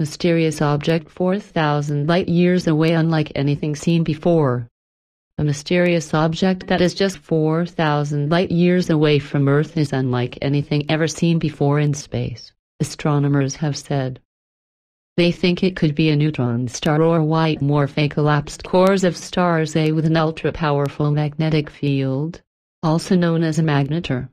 Mysterious object 4,000 light years away unlike anything seen before. A mysterious object that is just 4,000 light years away from Earth is unlike anything ever seen before in space, astronomers have said. They think it could be a neutron star or white morphic collapsed cores of stars A with an ultra-powerful magnetic field, also known as a magnetar.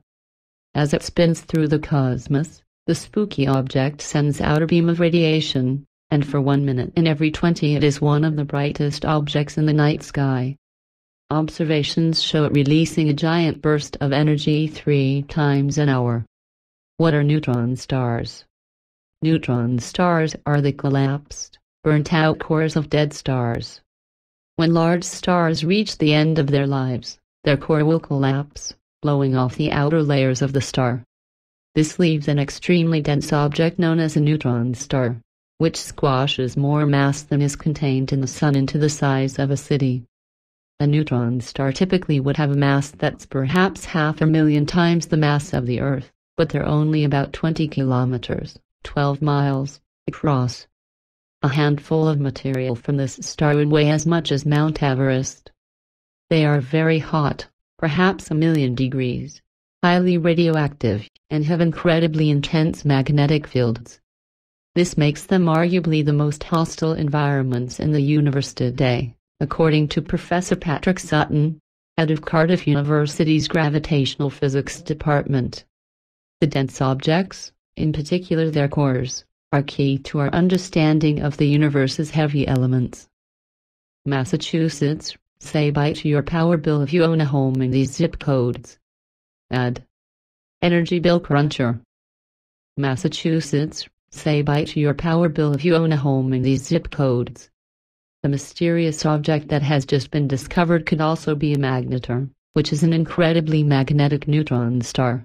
As it spins through the cosmos, the spooky object sends out a beam of radiation, and for one minute in every 20 it is one of the brightest objects in the night sky. Observations show it releasing a giant burst of energy three times an hour. What are neutron stars? Neutron stars are the collapsed, burnt-out cores of dead stars. When large stars reach the end of their lives, their core will collapse, blowing off the outer layers of the star. This leaves an extremely dense object known as a neutron star, which squashes more mass than is contained in the Sun into the size of a city. A neutron star typically would have a mass that's perhaps half a million times the mass of the Earth, but they're only about 20 kilometers, 12 miles, across. A handful of material from this star would weigh as much as Mount Everest. They are very hot, perhaps a million degrees, highly radioactive, and have incredibly intense magnetic fields. This makes them arguably the most hostile environments in the universe today, according to Professor Patrick Sutton, head of Cardiff University's Gravitational Physics Department. The dense objects, in particular their cores, are key to our understanding of the universe's heavy elements. Massachusetts, say bye to your power bill if you own a home in these zip codes. Add. Energy Bill Cruncher. Massachusetts, say bye to your power bill if you own a home in these zip codes. The mysterious object that has just been discovered could also be a magnetar, which is an incredibly magnetic neutron star.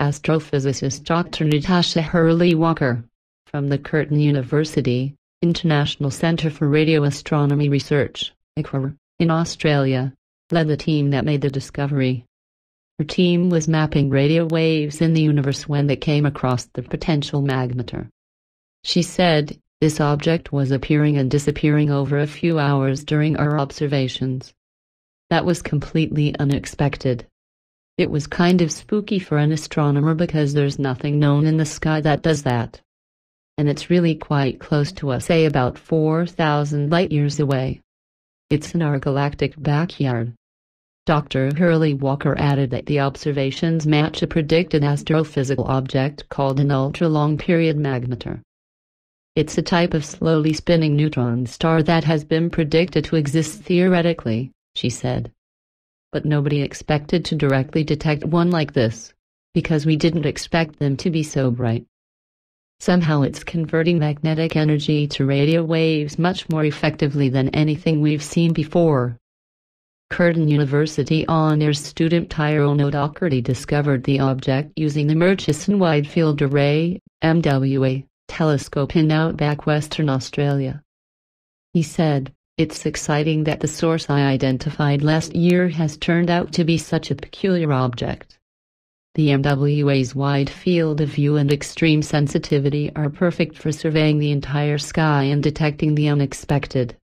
Astrophysicist Dr. Natasha Hurley Walker, from the Curtin University, International Centre for Radio Astronomy Research, in Australia, led the team that made the discovery. Her team was mapping radio waves in the universe when they came across the potential magnetar. She said, this object was appearing and disappearing over a few hours during our observations. That was completely unexpected. It was kind of spooky for an astronomer because there's nothing known in the sky that does that. And it's really quite close to us, say about 4,000 light years away. It's in our galactic backyard. Dr. Hurley Walker added that the observations match a predicted astrophysical object called an ultra-long period magnetar. It's a type of slowly spinning neutron star that has been predicted to exist theoretically, she said. But nobody expected to directly detect one like this, because we didn't expect them to be so bright. Somehow it's converting magnetic energy to radio waves much more effectively than anything we've seen before. Curtin University on-air student Tyrone O'Doherty discovered the object using the Murchison Wide Field Array MWA, telescope in outback Western Australia. He said, It's exciting that the source I identified last year has turned out to be such a peculiar object. The MWA's wide field of view and extreme sensitivity are perfect for surveying the entire sky and detecting the unexpected.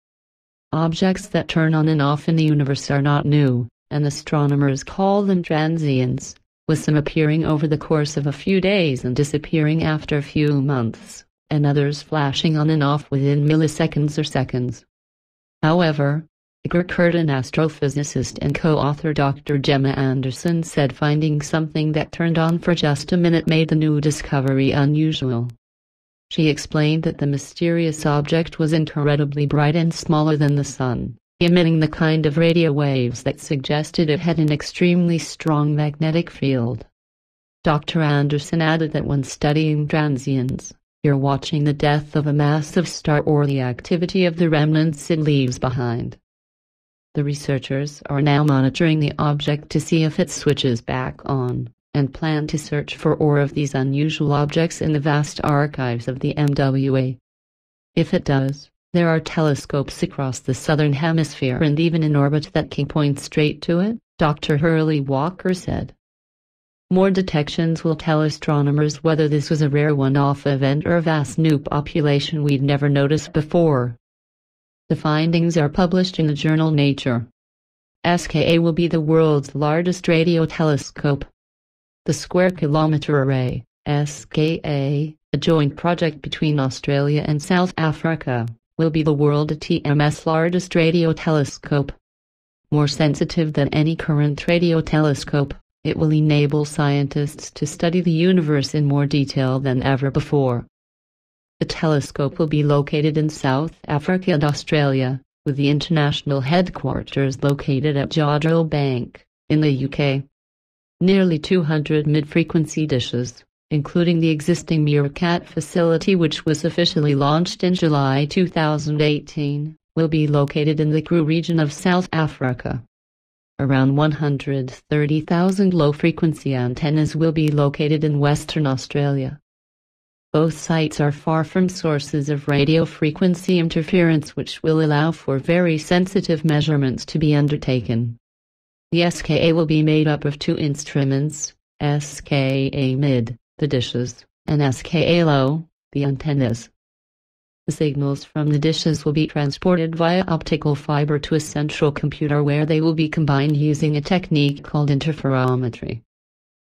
Objects that turn on and off in the universe are not new, and astronomers call them transients, with some appearing over the course of a few days and disappearing after a few months, and others flashing on and off within milliseconds or seconds. However, ICRAR Curtin astrophysicist and co-author Dr. Gemma Anderson said finding something that turned on for just a minute made the new discovery unusual. She explained that the mysterious object was incredibly bright and smaller than the Sun, emitting the kind of radio waves that suggested it had an extremely strong magnetic field. Dr. Anderson added that when studying transients, you're watching the death of a massive star or the activity of the remnants it leaves behind. The researchers are now monitoring the object to see if it switches back on and plan to search for ore of these unusual objects in the vast archives of the MWA. If it does, there are telescopes across the southern hemisphere and even in orbit that can point straight to it, Dr. Hurley Walker said. More detections will tell astronomers whether this was a rare one-off event or a vast new population we'd never noticed before. The findings are published in the journal Nature. SKA will be the world's largest radio telescope. The Square Kilometre Array, SKA, a joint project between Australia and South Africa, will be the world TMS largest radio telescope. More sensitive than any current radio telescope, it will enable scientists to study the universe in more detail than ever before. The telescope will be located in South Africa and Australia, with the international headquarters located at Jodrell Bank, in the UK. Nearly 200 mid-frequency dishes, including the existing Meerkat facility which was officially launched in July 2018, will be located in the Karoo region of South Africa. Around 130,000 low-frequency antennas will be located in Western Australia. Both sites are far from sources of radio frequency interference which will allow for very sensitive measurements to be undertaken. The SKA will be made up of two instruments, SKA mid, the dishes, and SKA low, the antennas. The signals from the dishes will be transported via optical fiber to a central computer where they will be combined using a technique called interferometry.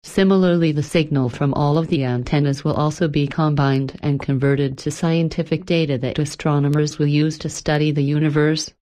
Similarly the signal from all of the antennas will also be combined and converted to scientific data that astronomers will use to study the universe.